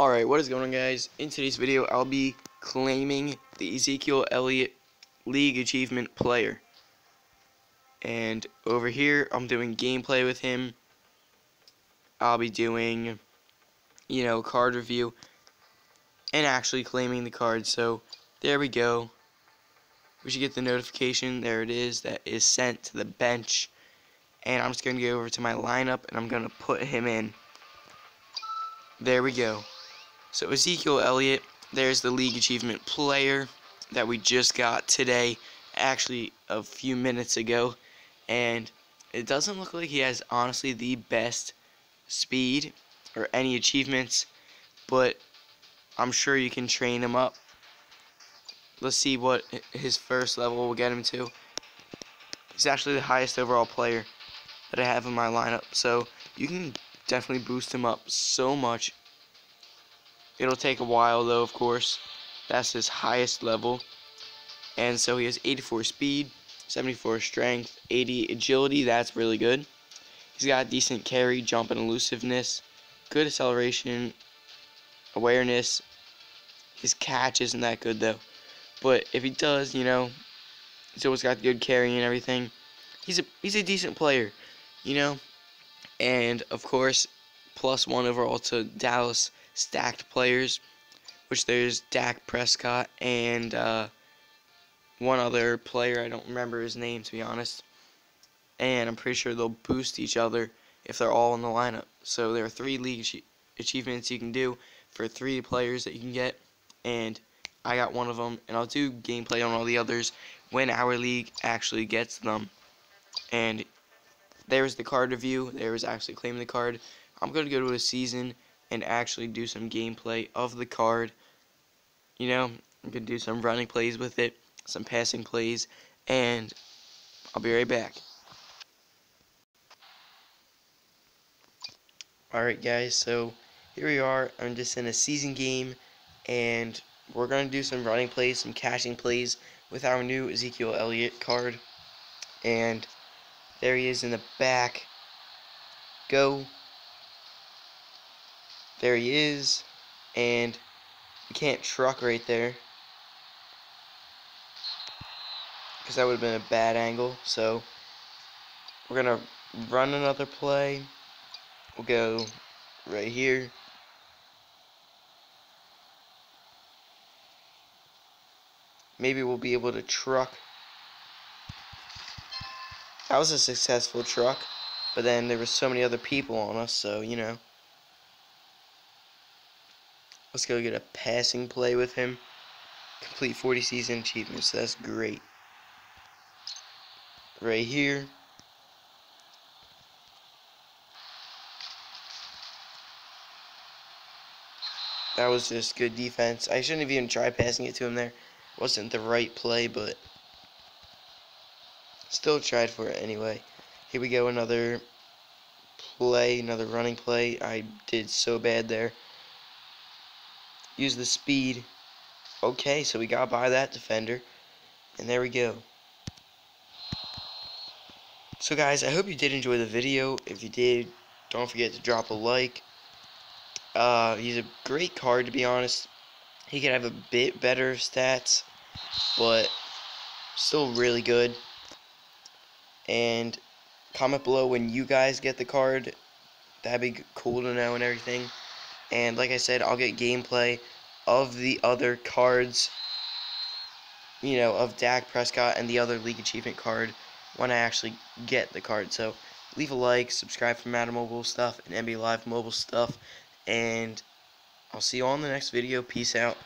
Alright, what is going on guys? In today's video, I'll be claiming the Ezekiel Elliott League Achievement Player. And over here, I'm doing gameplay with him. I'll be doing, you know, card review. And actually claiming the card. So, there we go. We should get the notification. There it is. That is sent to the bench. And I'm just going to go over to my lineup and I'm going to put him in. There we go. So Ezekiel Elliott, there's the league achievement player that we just got today, actually a few minutes ago. And it doesn't look like he has honestly the best speed or any achievements, but I'm sure you can train him up. Let's see what his first level will get him to. He's actually the highest overall player that I have in my lineup, so you can definitely boost him up so much It'll take a while though, of course. That's his highest level. And so he has 84 speed, 74 strength, 80 agility. That's really good. He's got decent carry, jump, and elusiveness. Good acceleration, awareness. His catch isn't that good though. But if he does, you know, he's always got good carry and everything. He's a he's a decent player, you know. And of course, plus one overall to Dallas stacked players, which there's Dak Prescott and uh, one other player. I don't remember his name, to be honest. And I'm pretty sure they'll boost each other if they're all in the lineup. So there are three league achievements you can do for three players that you can get. And I got one of them. And I'll do gameplay on all the others when our league actually gets them. And there's the card review. There was actually claiming the card. I'm going to go to a season and actually do some gameplay of the card. You know, I'm going to do some running plays with it, some passing plays, and I'll be right back. Alright guys, so here we are. I'm just in a season game, and we're going to do some running plays, some cashing plays with our new Ezekiel Elliott card. And there he is in the back. Go. There he is. And you can't truck right there. Because that would have been a bad angle. So we're going to run another play. We'll go right here. Maybe we'll be able to truck. That was a successful truck. But then there were so many other people on us, so, you know. Let's go get a passing play with him. Complete 40 season achievements. That's great. Right here. That was just good defense. I shouldn't have even tried passing it to him there. Wasn't the right play, but still tried for it anyway. Here we go, another play, another running play. I did so bad there use the speed. Okay, so we got by that defender. And there we go. So guys, I hope you did enjoy the video. If you did, don't forget to drop a like. Uh, he's a great card, to be honest. He could have a bit better stats, but still really good. And comment below when you guys get the card. That'd be cool to know and everything. And like I said, I'll get gameplay of the other cards, you know, of Dak Prescott and the other League Achievement card when I actually get the card. So leave a like, subscribe for Madden Mobile stuff and NBA Live Mobile stuff. And I'll see you all in the next video. Peace out.